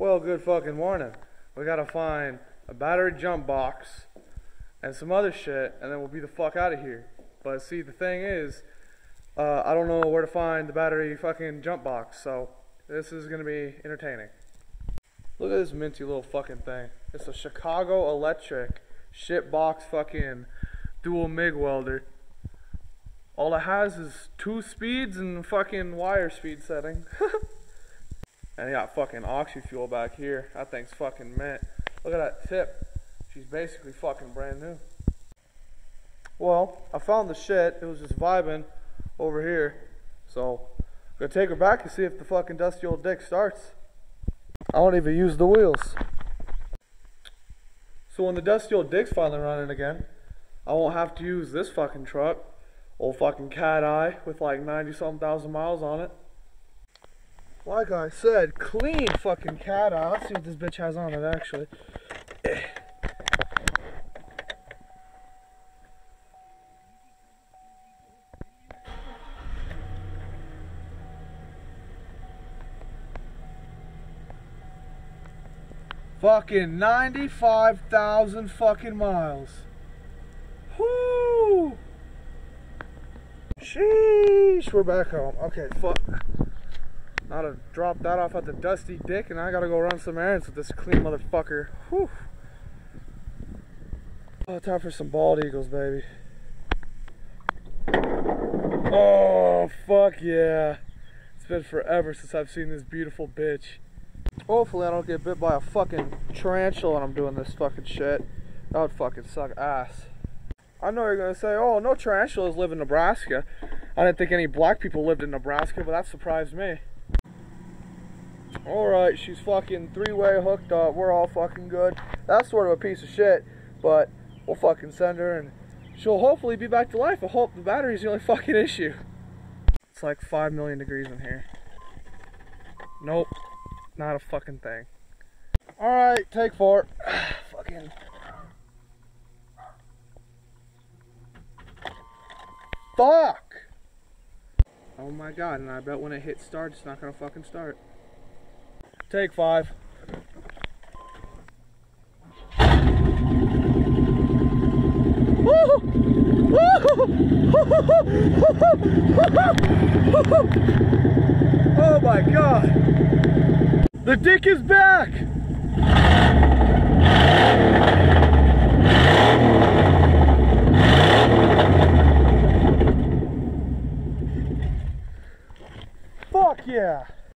Well, good fucking morning. We gotta find a battery jump box and some other shit, and then we'll be the fuck out of here. But see, the thing is, uh, I don't know where to find the battery fucking jump box, so this is gonna be entertaining. Look at this minty little fucking thing. It's a Chicago Electric shit box fucking dual MIG welder. All it has is two speeds and fucking wire speed setting. and you got fucking oxy fuel back here. That thing's fucking mint. Look at that tip. She's basically fucking brand new. Well, I found the shit. It was just vibing over here. So, I'm gonna take her back and see if the fucking dusty old dick starts. I don't even use the wheels. So when the dusty old dick's finally running again, I won't have to use this fucking truck. Old fucking cat eye with like 90 something thousand miles on it. Like I said, clean fucking cat eye. Let's see what this bitch has on it actually. Fucking 95,000 fucking miles. Whoo! Sheesh, we're back home. Okay, fuck. To drop that off at the dusty dick and I gotta go run some errands with this clean motherfucker. Whew. Oh, time for some bald eagles, baby. Oh, fuck yeah. It's been forever since I've seen this beautiful bitch. Hopefully I don't get bit by a fucking tarantula when I'm doing this fucking shit. That would fucking suck ass. I know you're gonna say, oh, no tarantulas live in Nebraska. I didn't think any black people lived in Nebraska, but that surprised me. Alright, she's fucking three-way hooked up. We're all fucking good. That's sort of a piece of shit, but we'll fucking send her and she'll hopefully be back to life. I hope the battery's the only fucking issue. It's like 5 million degrees in here. Nope. Not a fucking thing. Alright, take four. fucking. Fuck! Oh my god, and I bet when it hits start, it's not gonna fucking start. Take five. oh my god! The dick is back! Fuck yeah!